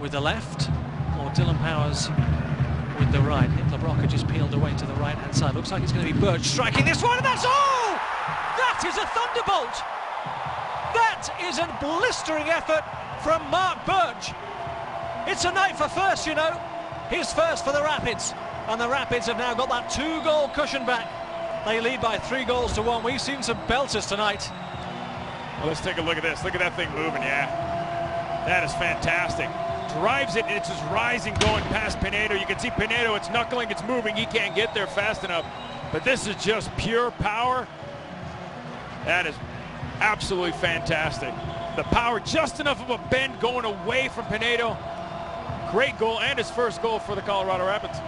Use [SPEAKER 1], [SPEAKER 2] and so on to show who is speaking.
[SPEAKER 1] with the left, or Dillon Powers with the right. Nick LaBrocca just peeled away to the right-hand side. Looks like it's going to be Burch striking this one, and that's all! That is a thunderbolt! That is a blistering effort from Marc Burch. It's a night for first, you know. His first for the Rapids. And the Rapids have now got that two-goal cushion back. They lead by three goals to one. We've seen some belters tonight.
[SPEAKER 2] Well, let's take a look at this. Look at that thing moving, yeah. That is fantastic. Drives it, and it's just rising, going past Penedo. You can see Penedo, it's knuckling, it's moving. He can't get there fast enough. But this is just pure power. That is absolutely fantastic. The power, just enough of a bend going away from Penedo. Great goal, and his first goal for the Colorado Rapids.